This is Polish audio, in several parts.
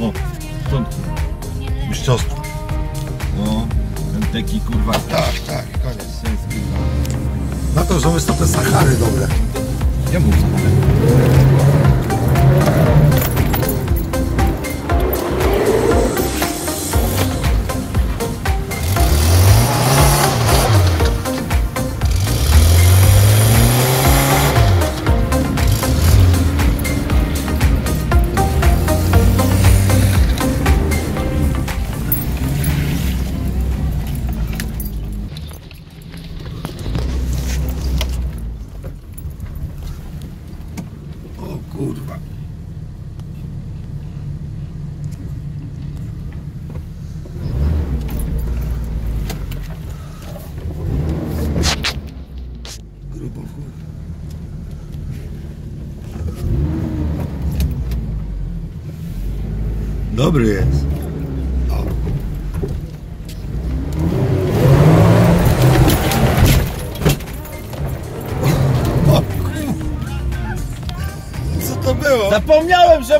No, o, stąd kurwa. Mistrzostwo. No, ten taki kurwa. Tak, tak, koniec. Na to, że są te Sahary dobre. Ja mówię.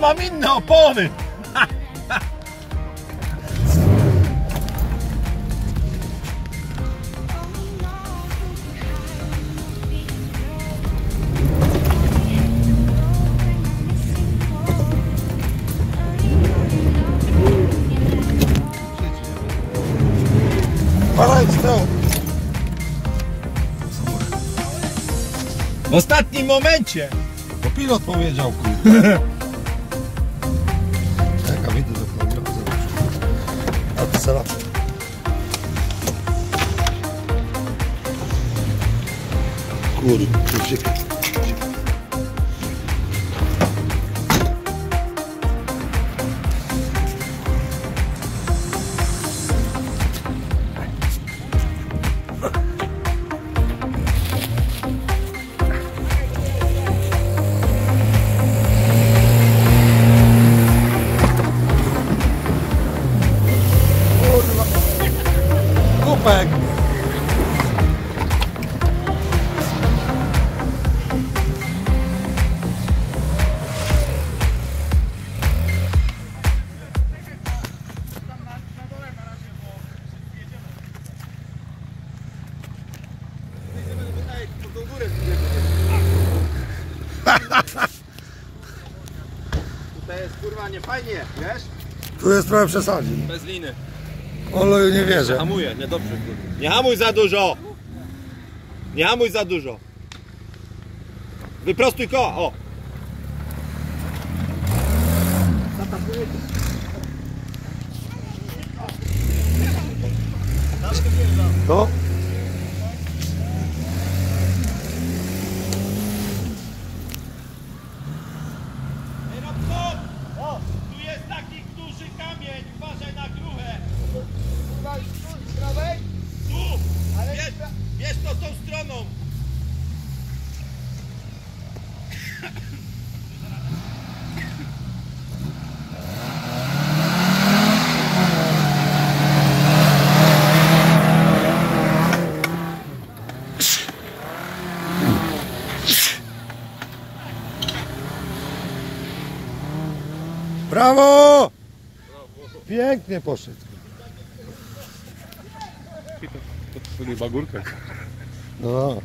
Mam inne opony! W ostatnim momencie! To pilot powiedział, kurwa. trochę przesadzi. Bez liny. Oleju nie wierzę. Hamuję, niedobrze kurwa. Nie hamuj za dużo! Nie hamuj za dużo! Wyprostuj koła, o! To? O! Tu jest taki duży kamień, uważaj na gruchę! Tu! Wiesz, wiesz to tą stroną! Brawo! Pięknie poszedł. To nie bagurka. No.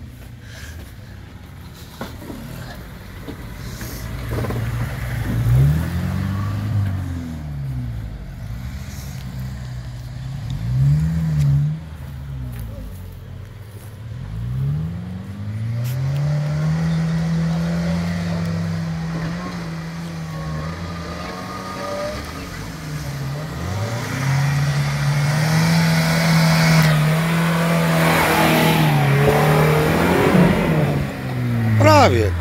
Prawie.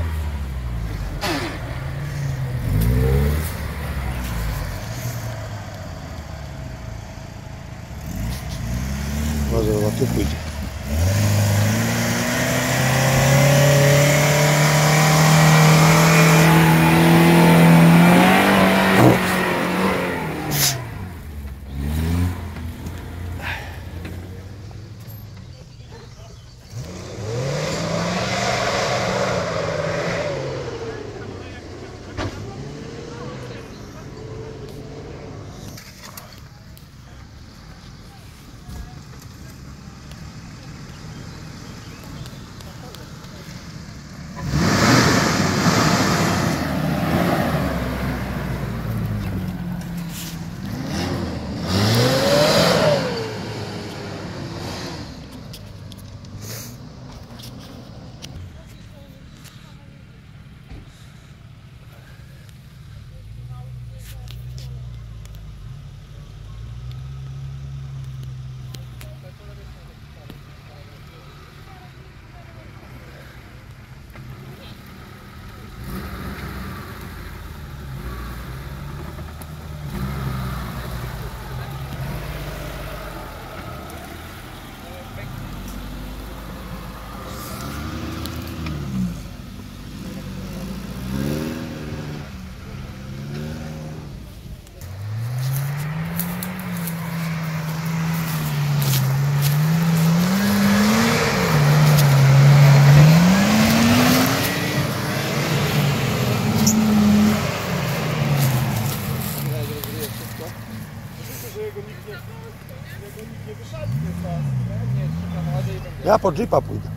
Ja po jeepa pójdę.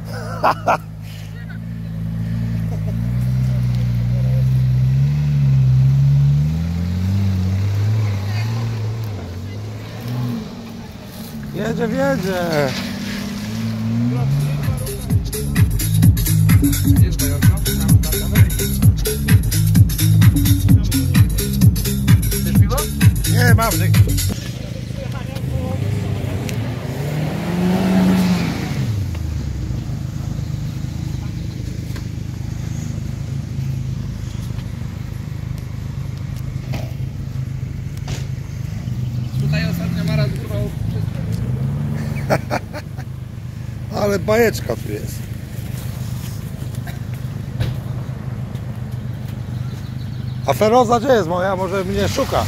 Jedzie, wiedzie. Nie, mam. dzięki. Tutaj ostatnio Mara zgrywał Ale bajeczka tu jest. A Feroza gdzie jest moja? Może mnie szuka.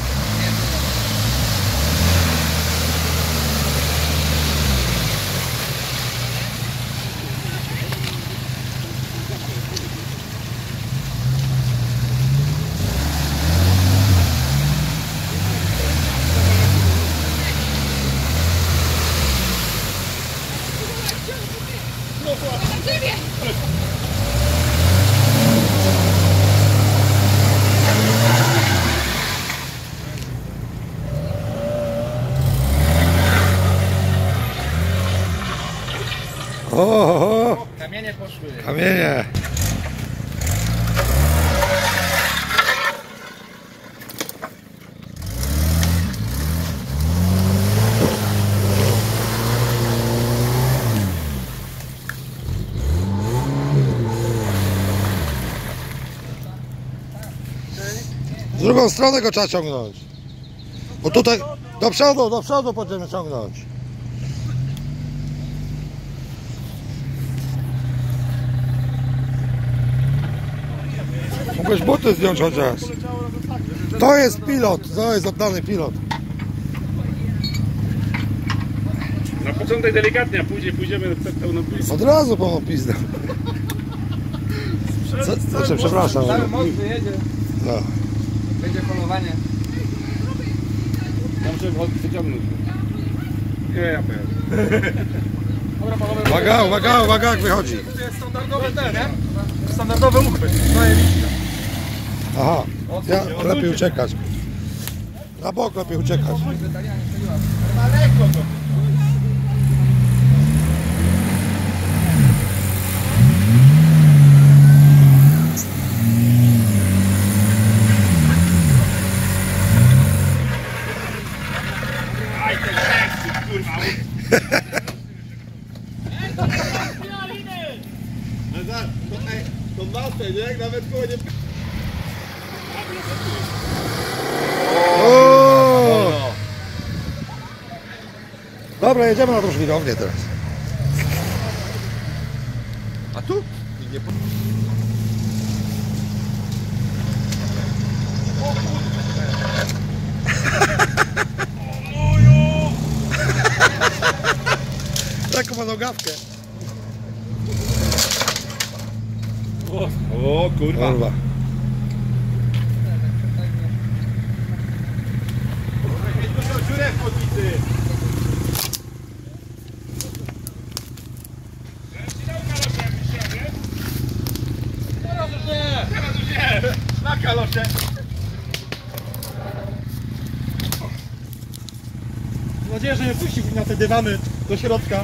O, o, o, Kamienie poszły. kamienie. Z drugą stronę go trzeba ciągnąć. Bo tutaj do przodu, do przodu będziemy ciągnąć. Mogłeś buty zdjąć chociaż. To jest pilot, to jest oddany pilot. Na początek delikatnie, a później pójdziemy przed pełną pizdę. Od razu po pizdę. Co, znaczy, przepraszam. Cały most wyjedzie. No. Będzie polowanie. Ja muszę wyciągnąć. Nie, ja pojadę. Dobra panowie, Uwaga, uwaga, uwaga, jak wychodzi. to jest standardowy ten, nie? Standardowy uchwyt. Aha, ja, lepiej uciekać. Na bok lepiej uciekać. Daleko to. Aj, ten tekst, kurwa. Ale za, to, ej, to mapę, nie? Jak nawet koło nie... Dobra, jedziemy na tą żwirownię teraz. A tu? Nie po... Taką ma nogawkę. O kurwa. Kurwa. Dużo dziurę w podnicy. Teraz już nie. Teraz już nie. Na kalosze. Mam nadzieję, że nie puścił na te dywany do środka.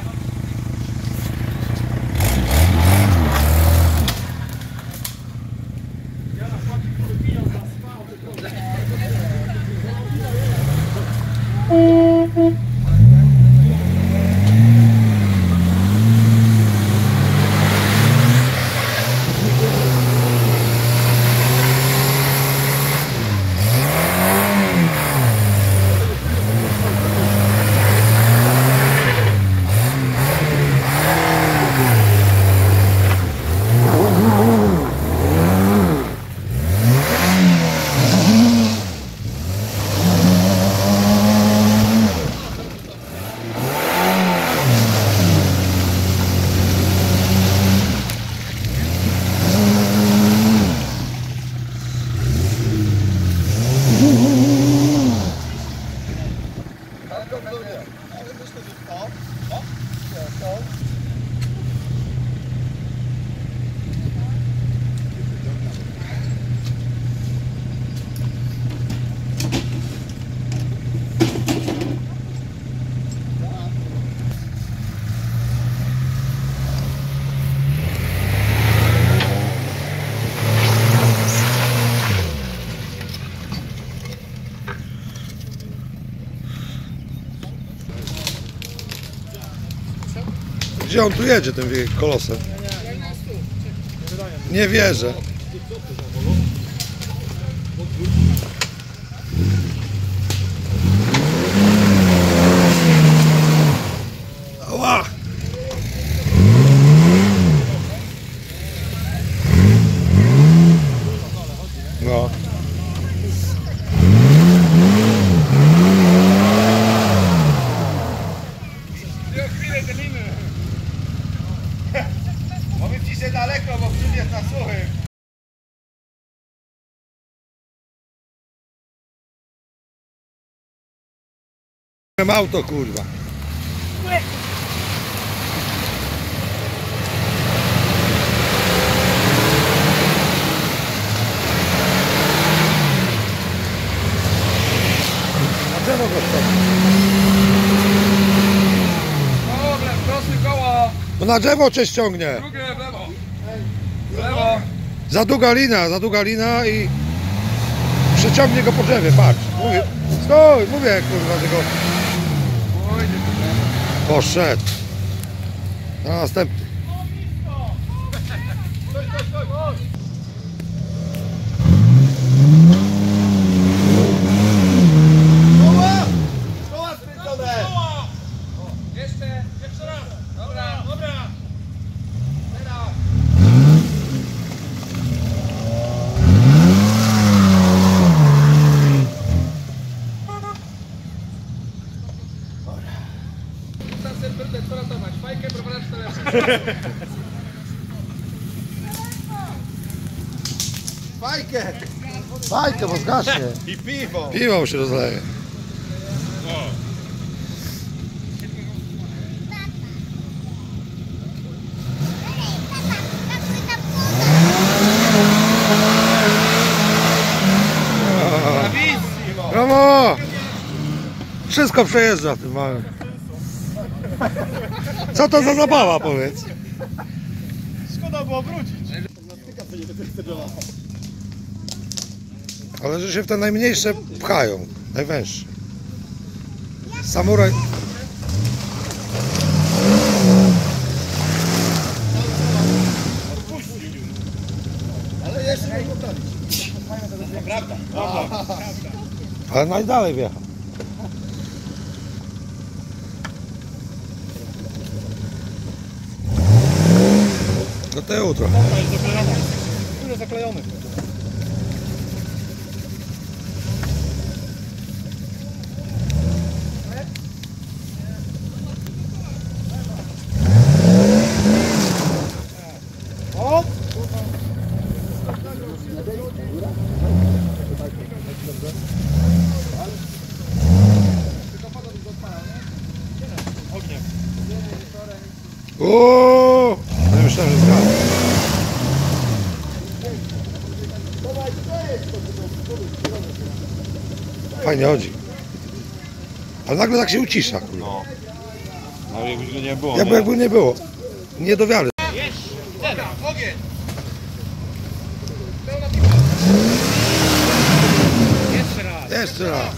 Gdzie on tu jedzie, tym kolosem? Nie wierzę. Mam auto, kurwa. A drzewo go stoi. Dobra, prosty koło. No na drzewo cię ściągnie. Drugie w lewo. W lewo. Za długa lina, za długa lina i przeciągnie go po drzewie, patrz. Mówię, stój, mówię kurwa, że go. Poszedł. Na następny. Koła skręcone! Jeszcze. Jeszcze raz. Dobra. Dobra. Teraz. Teraz ten będę eksperymentować. Fajkę prowadź Fajkę! Bajkę, bo zgaśnie. I piwo! Piwo mu się rozleje. Brawo! Wszystko przejeżdża tym małym. Co to za zabawa, powiedz? Szkoda było wrócić. Ale że się w te najmniejsze pchają, najwęższe. Samuraj. Ale najdalej wjechał. Tyłu trochę. zaklejony. Dużo zaklejony. O! Ogniem. Uuu! No myślałem, że zgadza. Fajnie chodzi. Ale nagle tak się ucisza, kurwa. No. Ale jakby go nie było. Jakby, nie? jakby nie było. Nie do wiary. Jeszcze raz. Jeszcze raz.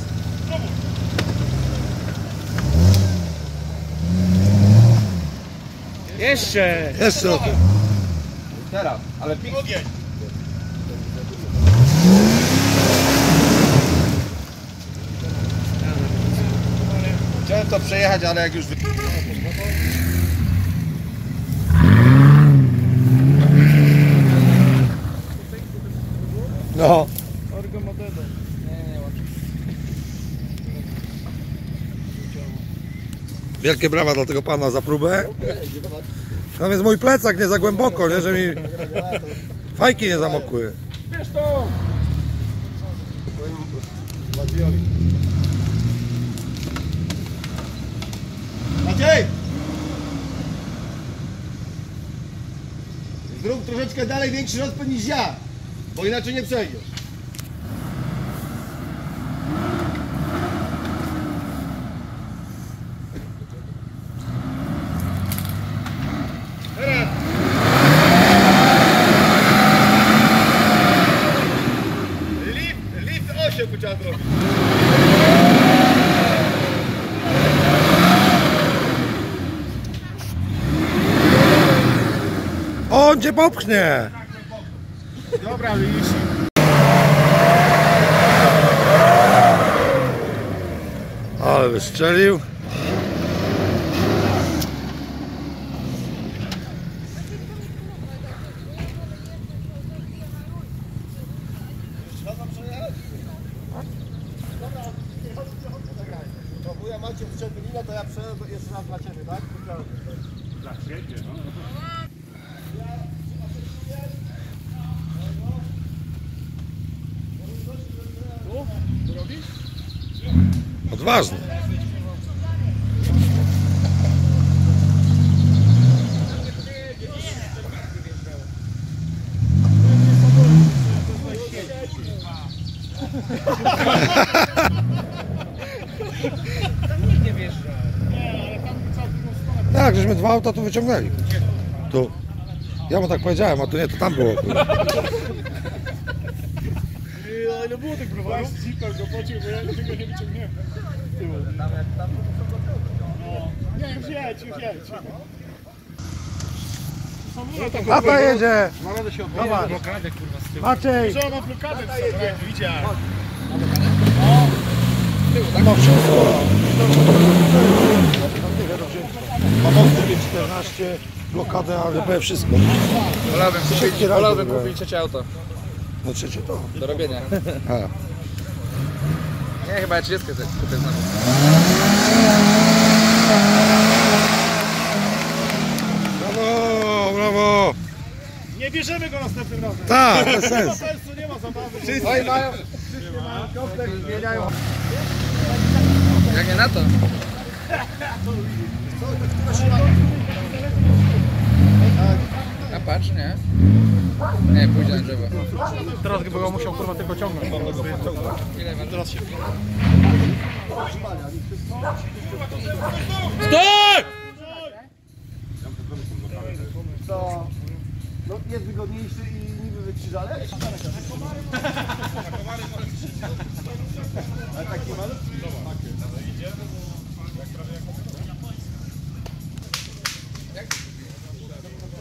Jeszcze. Teraz, ale pik... to przejechać, ale jak już... wy- No. Orgo Modedo. Wielkie brawa dla tego pana za próbę. Tam jest mój plecak, nie za głęboko, nie? Że mi fajki nie zamokły. Wiesz to. szybciej! Zrób troszeczkę dalej większy rozpęd niż ja, bo inaczej nie przejdziesz. Cię popchnie! Dobra, widzisz. Ale wystrzelił. To wuja macie w Szczepininę, to ja przejadę jeszcze raz dla Ciebie, tak? Odważny. Tak, żeśmy dwa auta tu wyciągnęli. Tu. Ja mu tak powiedziałem, a tu nie, to tam było. ile było tych go pociął, bo ja tego nie wyciągniemy. No. Nie, już jedź, już jedź. A jedzie! Narodę się odbywa. Zobacz. blokadę kurwa z tyłu. Maciej! Że ma blokadę w sobie, widziałem. Ma wszystko. Pomogę 14, blokadę, ADP, wszystko. Wolałbym kupić, wolałbym kupić trzecie auto No trzecie to. do robienia. A. Nie, chyba ja 30 kupię znowu. Brawo, brawo! Nie bierzemy go następnym razem. Tak, bez Po sensu. sensu nie ma zabawy. Oj, mają. Jak nie na to? A patrz, nie? Nie, pójdzie na drzewo. Teraz by go musiał kurwa tylko ciągnąć. Ile ma? Teraz się... To no, jest wygodniejszy i niby wykrzyżale.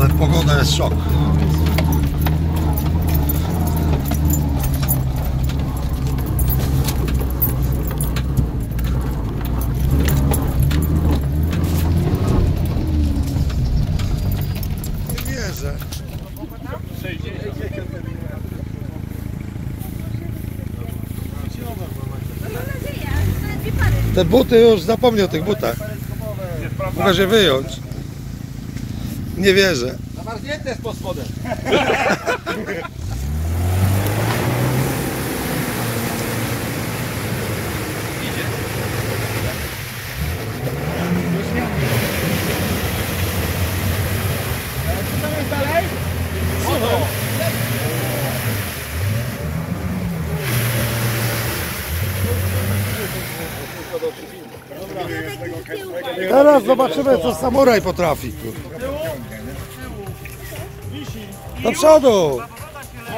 Ale pogoda jest szok. Nie wierzę. Te buty już zapomnij o tych butach. Mogę je wyjąć. Nie wierzę. Zamarznięte jest pod spodem. Teraz zobaczymy, co samuraj potrafi. Do przodu!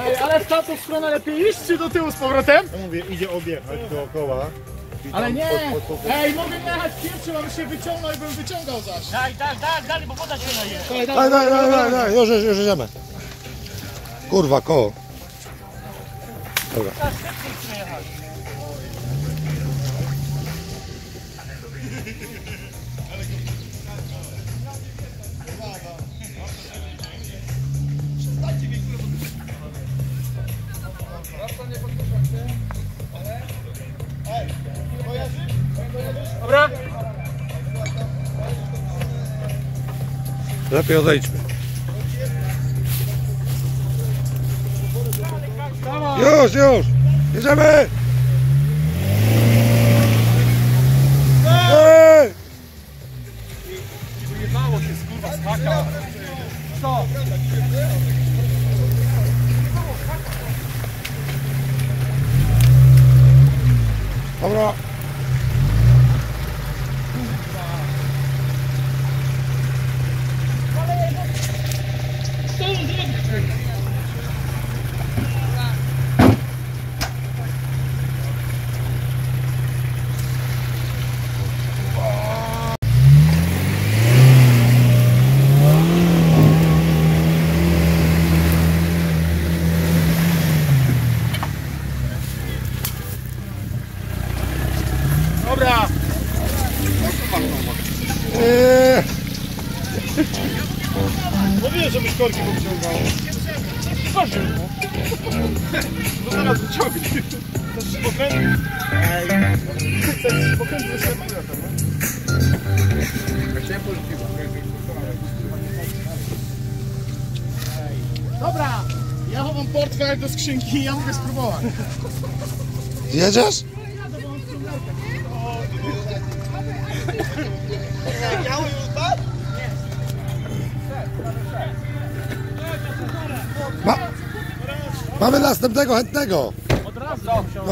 Ej, ale w tamtą stronę lepiej iść czy do tyłu z powrotem? Mówię, idzie objechać dookoła. Ale nie! Ej, mogę jechać pierwszy, on się wyciągnął i bym wyciągał zaś. Daj, daj, daj, daj, bo woda się naje. Daj, daj, daj, daj, daj. Już, już, już jedziemy. Kurwa, koło. Dobra. Dobra? Lepiej odejdźmy. Już, już! Jedziemy! Ej! Wyjebało się, skurwa, skaka. Co? Dobra. Dobra! Skrzynki i ja mogę spróbować. jedziesz? Ma, mamy następnego chętnego. Od razu. No,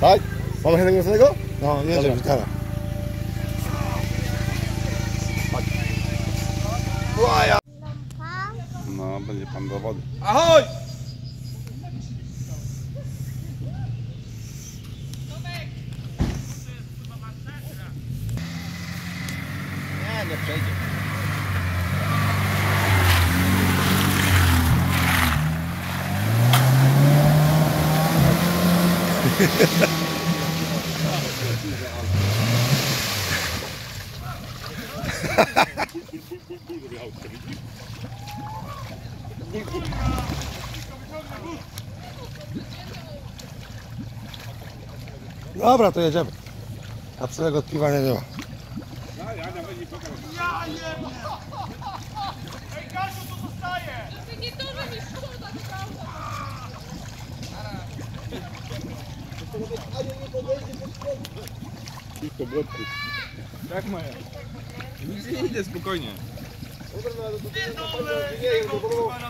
Tak? Mamy chętnego następnego? no jedziemy teraz. No, będzie pan do wody. Ahoj! Nie, nie przejdzie. Dobra, to jedziemy. Absolutnego odpiwania nie ma. Ej, Kasiu, tu zostaje! Nic nie idę, spokojnie.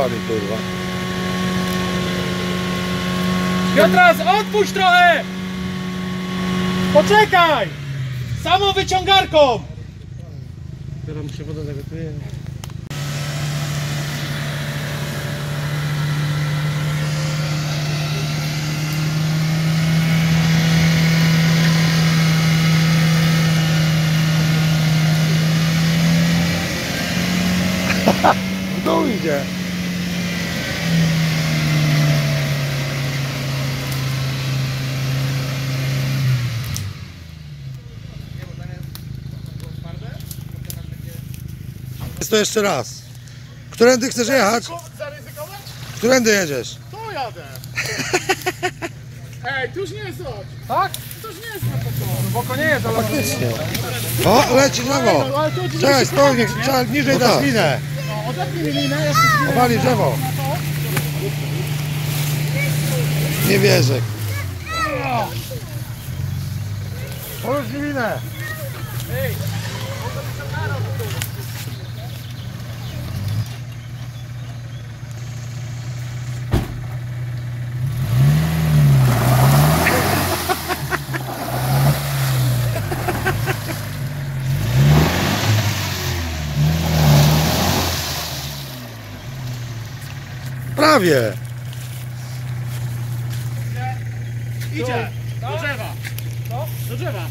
opokołami, kurwa? Piotras, odpuść trochę! Poczekaj! Samą wyciągarką! Teraz mu się woda zagotuje. Jest to jeszcze raz. Którędy chcesz jechać? Zaryzykować? Którędy jedziesz? To jadę. Ej, tu już nie jest zobacz. Tak? To już nie jest na poko. Boko nie jest, ale... Faktycznie. O, leci w lewo. No, Czekaj, pojawi, trzeba niżej No dać tak. linę. No, odepnij mi linę, ja się Powali drzewo. Nie wierzę. Połóż mi linę. Prawie. Idzie. Do drzewa. Do drzewa.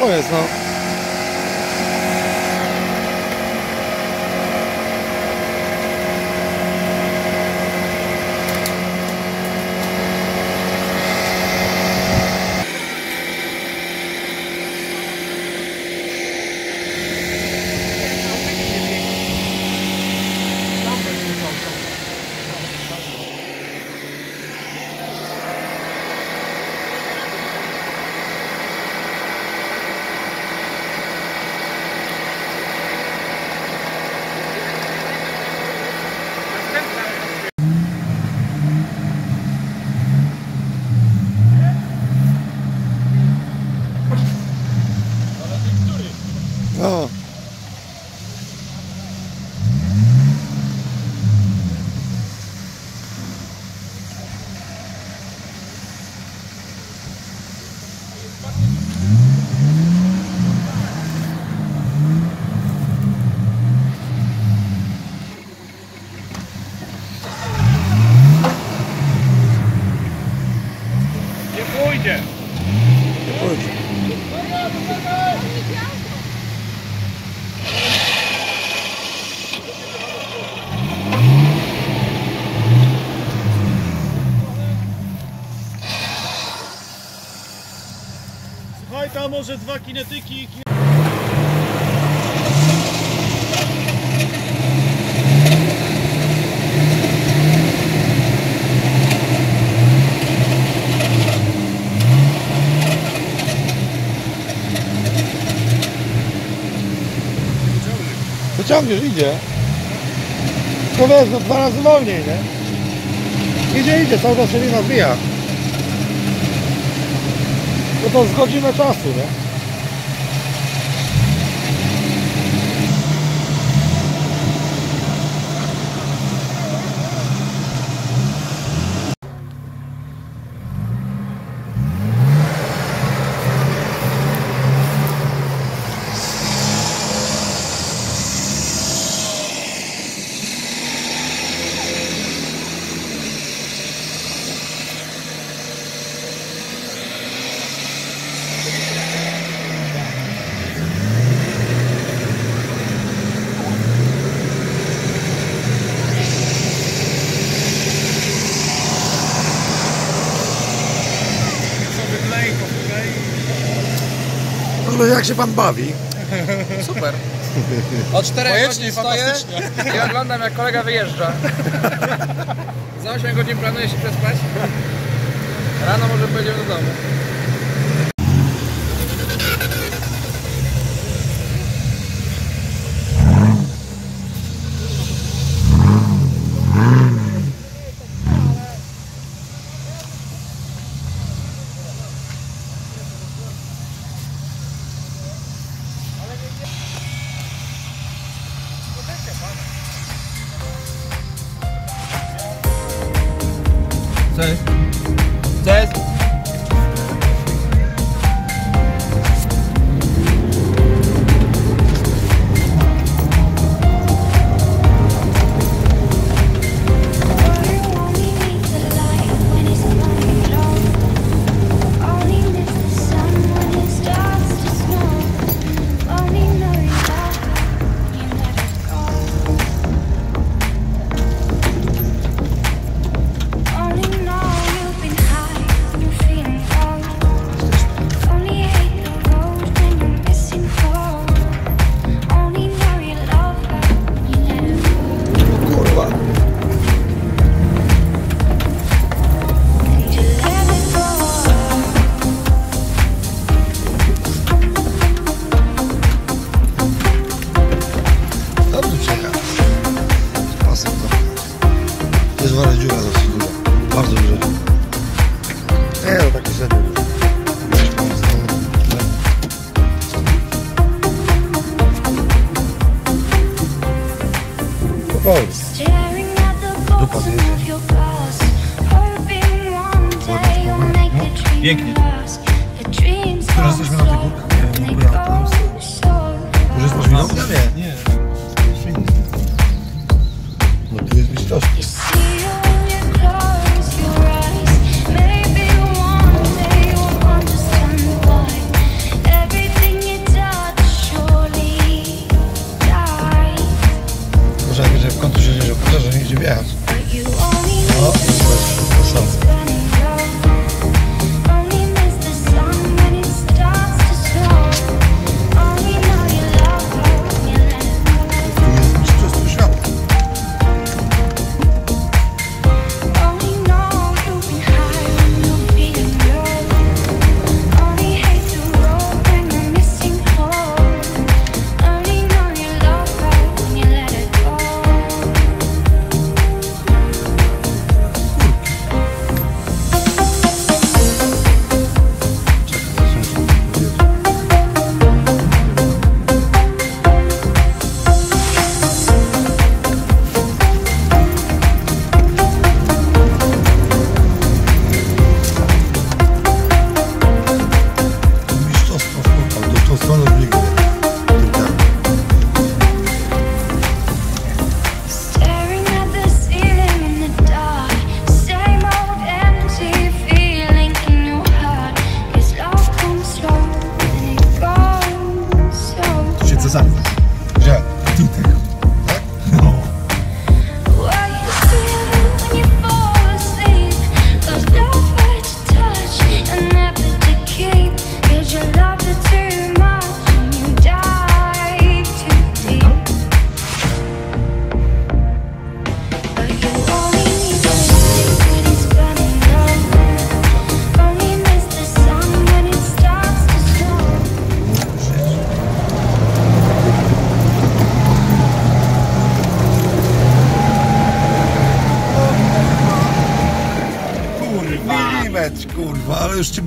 To już koniec, no. No. Nie pójdzie. Chodź. Słuchaj, tam może dwa kinetyki. Wyciągniesz, idzie. Tylko wiesz, no dwa razy wolniej, nie? Idzie, idzie, cały czas się lina zbija. To z godzinę czasu, nie? Jak się pan bawi? Super. Od 4 godzin stoję i oglądam jak kolega wyjeżdża. Za 8 godzin planuję się przespać. Rano może pojedziemy do domu.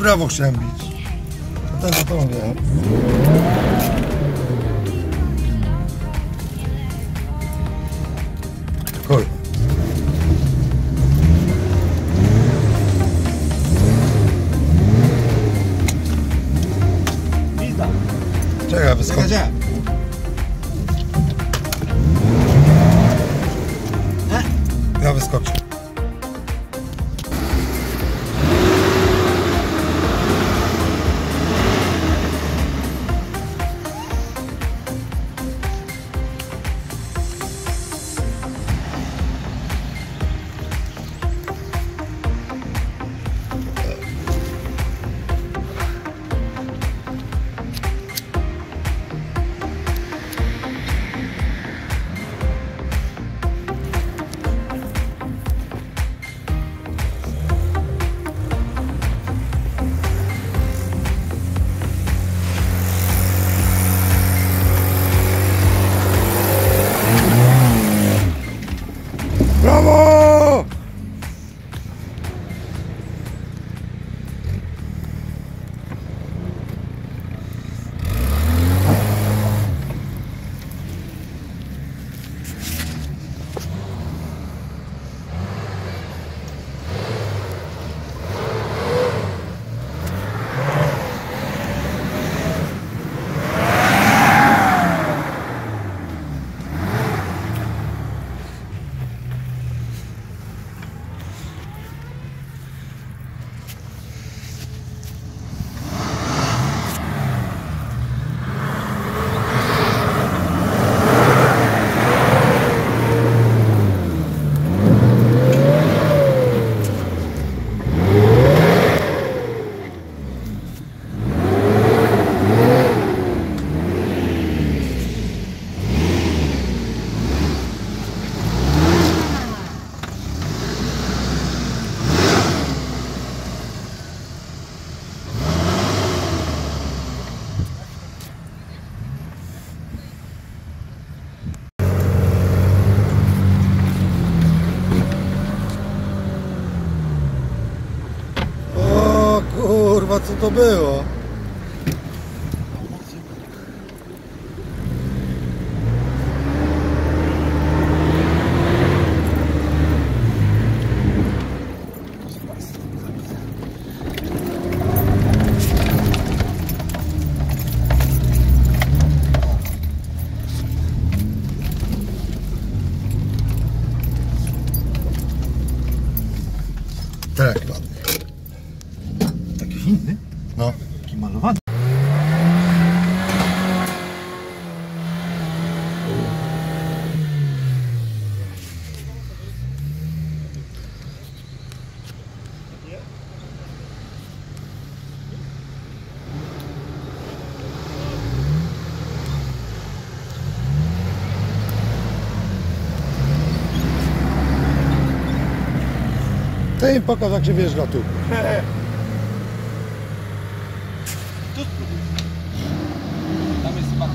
Ale już ci brawo chciałem bić. To ten za co to było? Tak, ładnie. Taki inny, No. taki malowany. Ty im pokaż jak się wjeżdża tu. Tam jest chyba...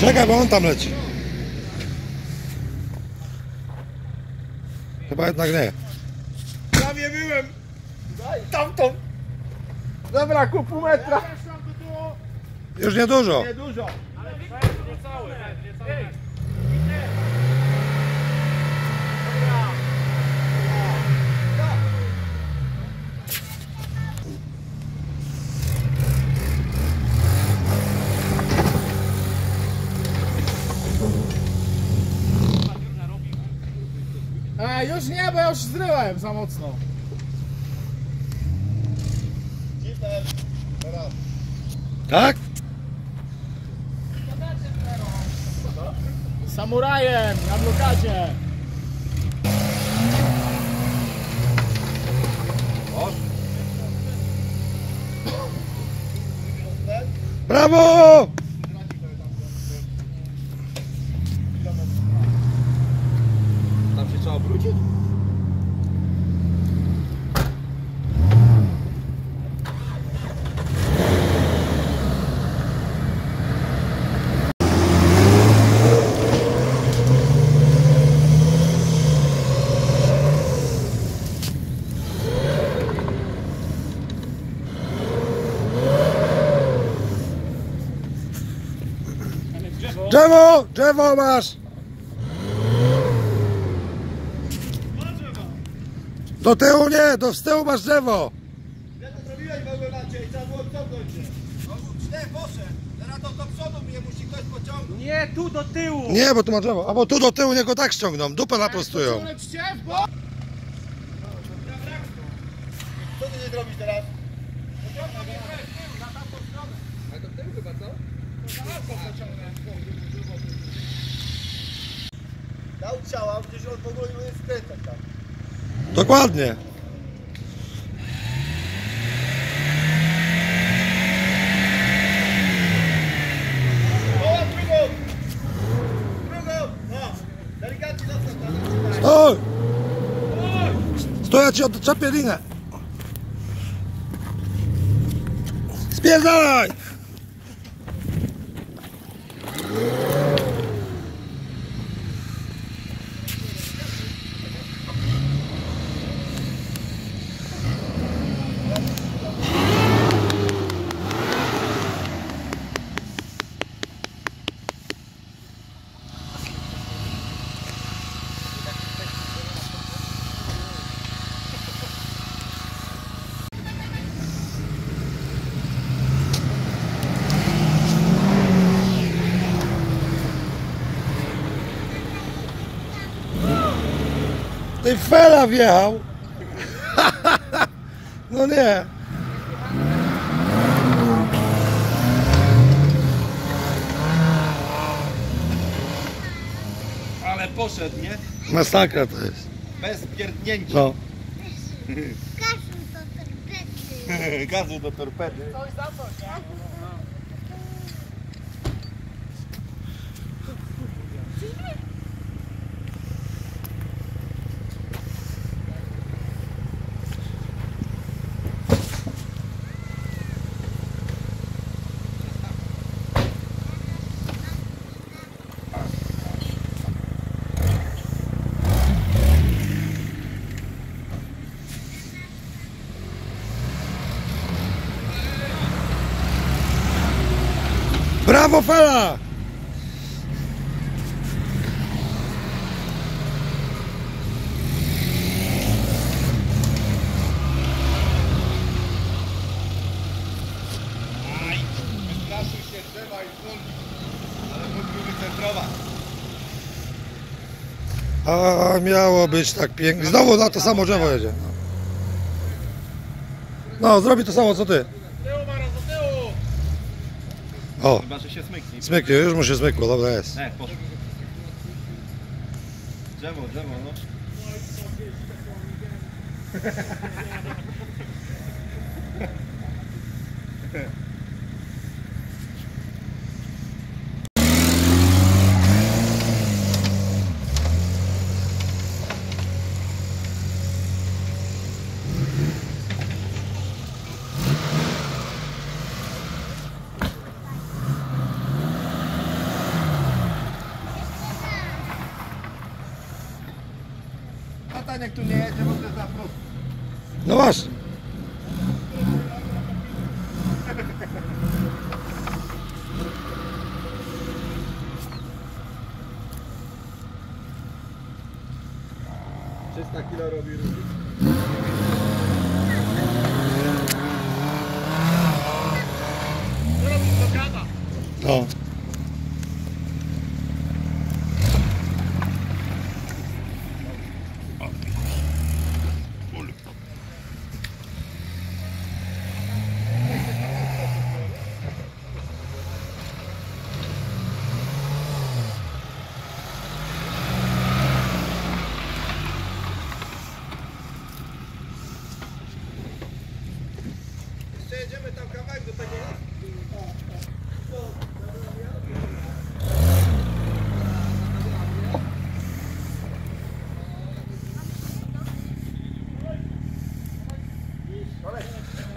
Czekaj, bo on tam leci. Chyba jednak nie. Prawie byłem. Tamtą. Dobra, ku pół metra. Już niedużo. Nie dużo. Już nie, bo ja już zryłem za mocno. Tak? Samurajem na blokadzie. Brawo! Tam się trzeba obrócić? Drzewo! Drzewo masz! Do tyłu nie, do z tyłu masz drzewo. Ja to zrobiłeś w ogóle na ciebie, trzeba było ciągnąć się. No, źle poszedł. Teraz to do przodu mnie musi ktoś pociągnąć. Nie, tu do tyłu! Nie, bo tu ma drzewo. Albo tu do tyłu niego tak ściągną, dupę naprostują. Co ty nie zrobisz teraz? Ale to w tył chyba, co? Dał ciała, przecież on w ogóle skręcać tam. Dokładnie. Stój! Stój, ja ci odczepię linę. Spierdalaj! Ty fela wjechał. No nie. Ale poszedł, nie? Masakra to jest. Bez pierdnięcia. No. Gazu do torpedy. Brawo fela! Wystraszył się drzewa i zwolnił. Mógłby wycentrować. A miało być tak pięknie. Znowu na to samo drzewo jedzie. No, zrobi to samo co ty. O, Chyba, że się smyknie. smyknie, już mu się smykło, dobra jest. Nie, poszło. Drzewo, drzewo, no. A ten jak tu nie jedzie, bo to jest na wprost. No właśnie. kilo robi różnicę. No. Jeszcze jedziemy tam kawałek do tego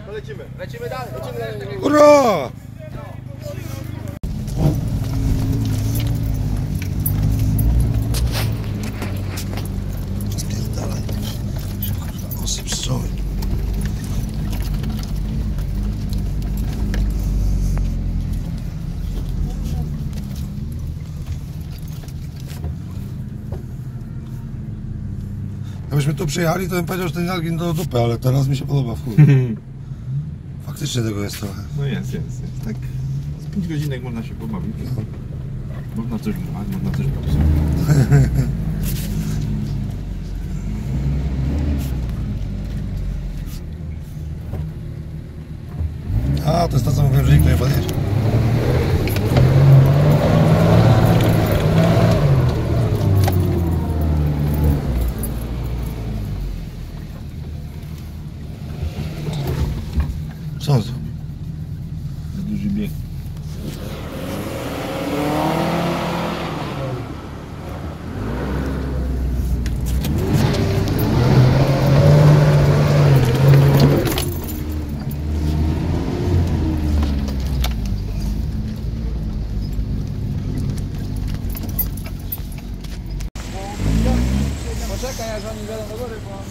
To lecimy. Dalej. Lecimy dalej. Ura! Osyp strzały. Jakbyśmy tu przyjechali, to bym powiedział, że ten Jalgin do dupy, ale teraz mi się podoba w chuj. Faktycznie tego jest trochę. No jest, jest, jest. Tak z 5 godzinek można się pobawić. Można coś dmuchać, można coś popsuć. A, to jest to, co mówiłem, że nikt tu nie podjedzie. Co on zrobił? Za duży bieg. Poczekaj, aż oni wjadą do góry, bo...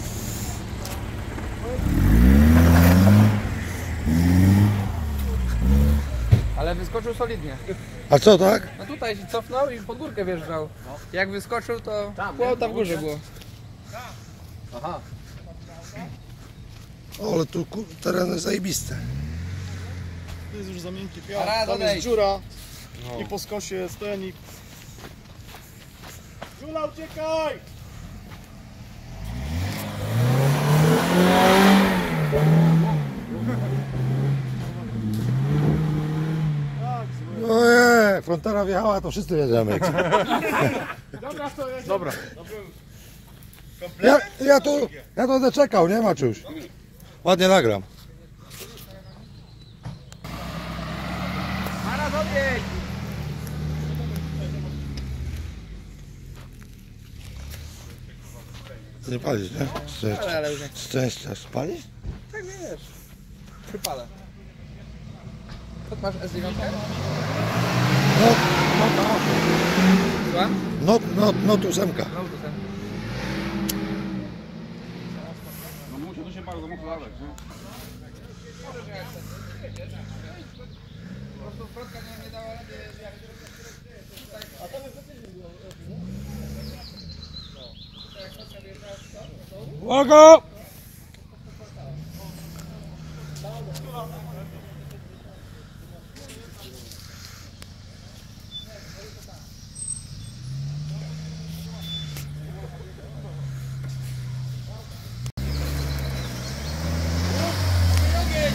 Ale wyskoczył solidnie. A co, tak? No tutaj się cofnął i pod górkę wjeżdżał. Jak wyskoczył, to pół auta w górze było. O, ale tu tereny zajebiste. To jest już za miękki A, piach, tam dodejdź. jest dziura i po skosie jest ten i... Dziula, uciekaj! Frontera wjechała, to wszyscy jedziemy. Dobra, to jest... Dobra. Ja, ja tu, ja tu będę czekał, nie Maciuś? Ładnie nagram. Odjedź. Ty nie palisz, nie? Ale, Szczęście. ale już nie. Szczęście. Palisz? Tak wiesz. Przypalę. Ty masz S9? No, no, no, Słucham? no, no, no tu ósemka. No, to ten. No muszę, to się bardzo mocno zadać, nie? Dorotka nie, nie dała rady, jak Uwaga!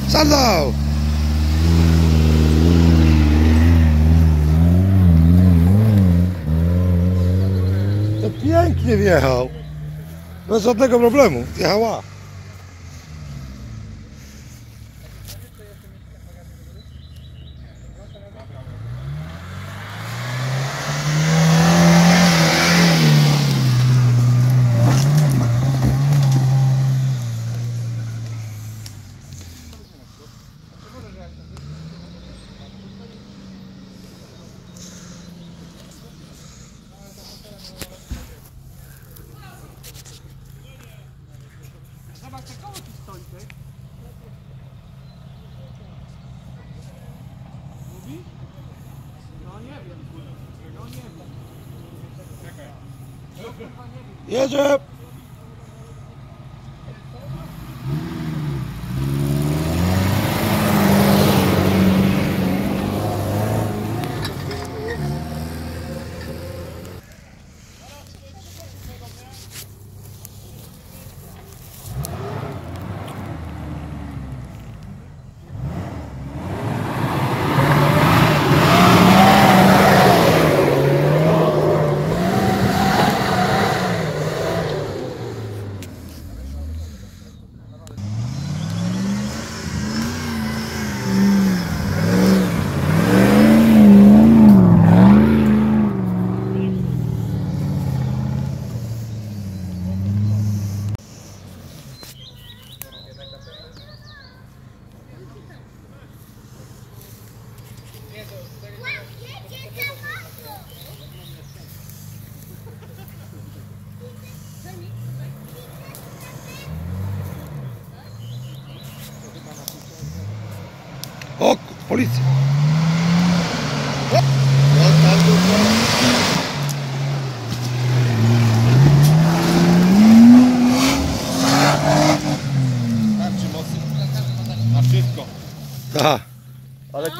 Sandał! To wjechał. Bez żadnego problemu. Wjechała.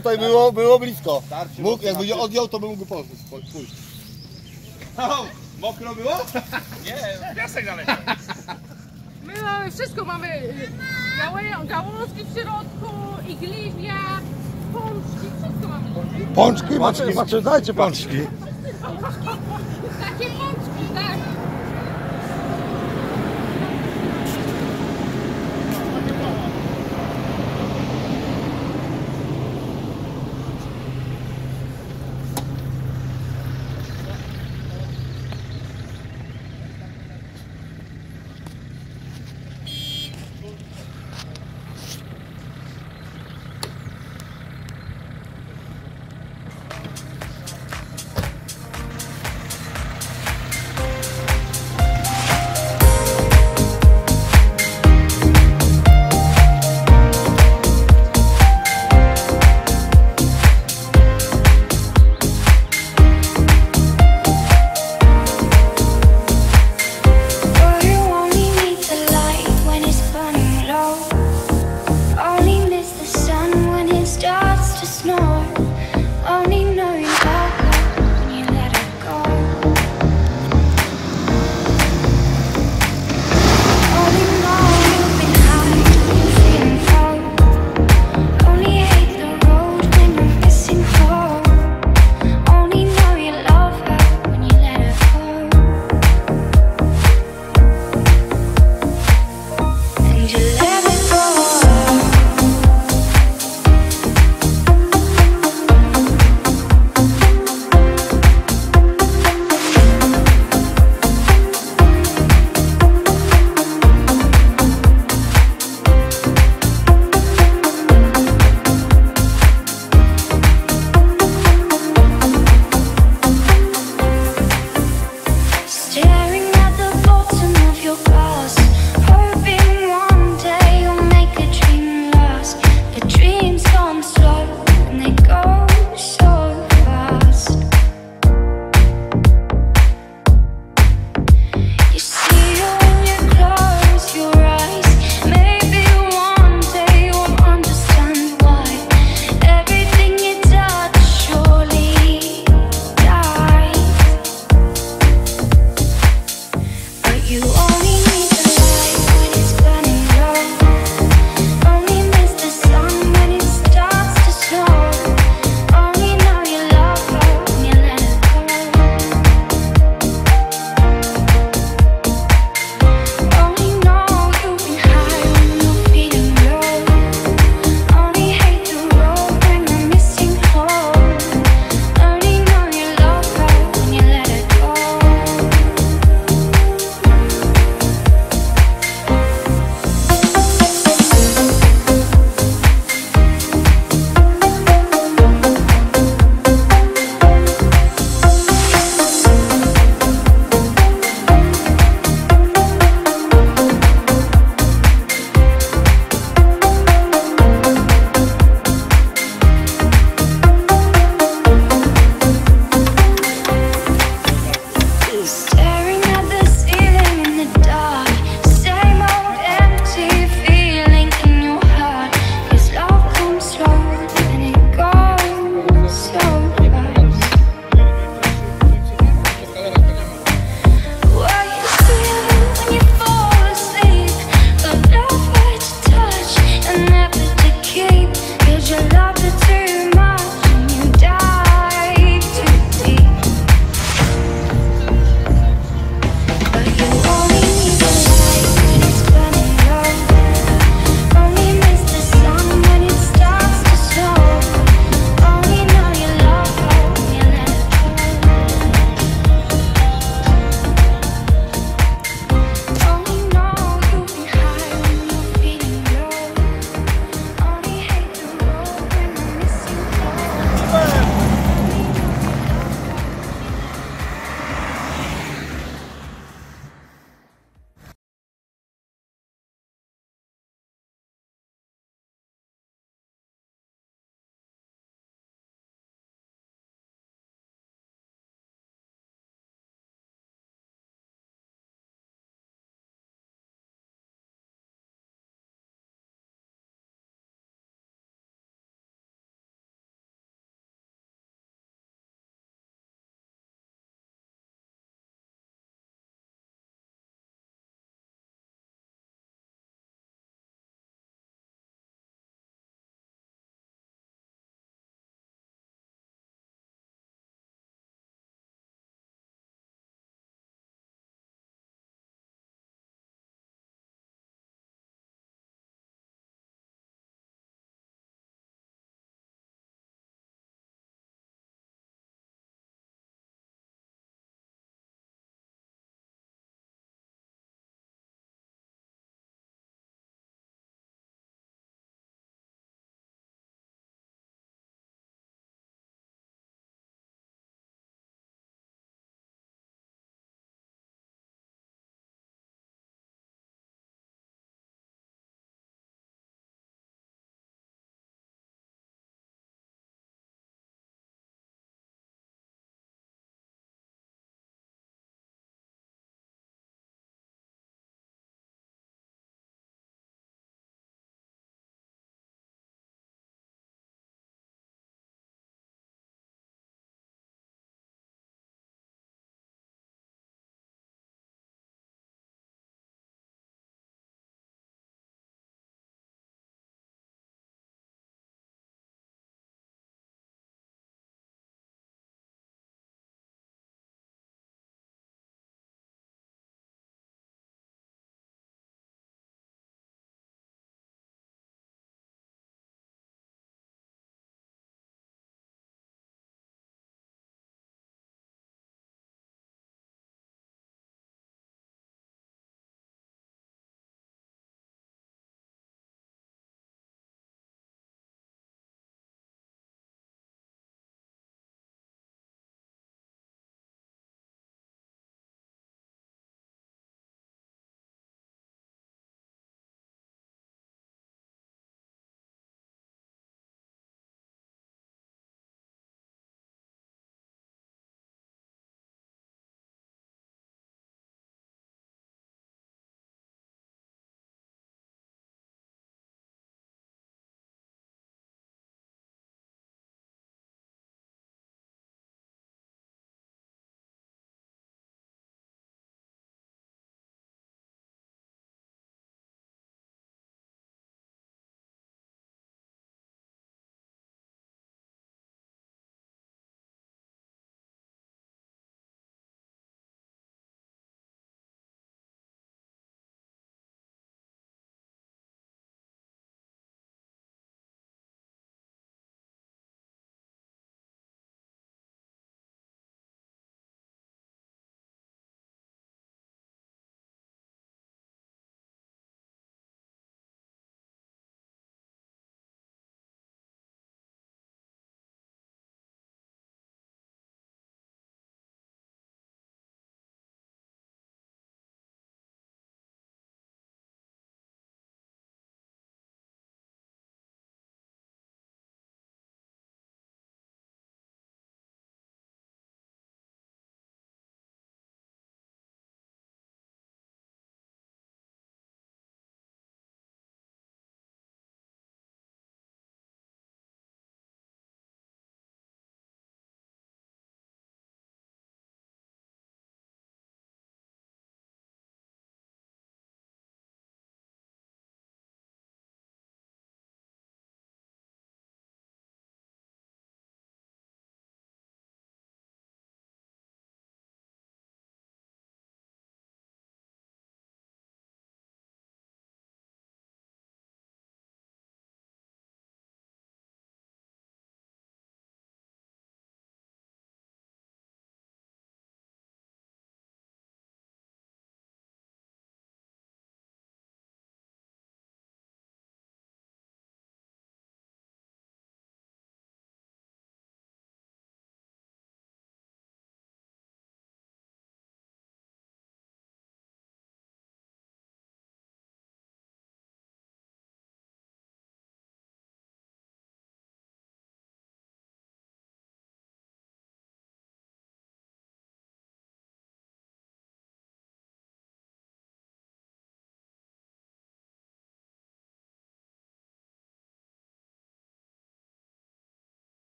Tutaj było, było blisko. Mógł, jakby nie odjął, to by mógł po- pójść. Mokro było? My mamy wszystko, mamy y, gałę- gałązki w środku, igliwia, pączki, wszystko mamy. Pączki macie, macie, dajcie pączki.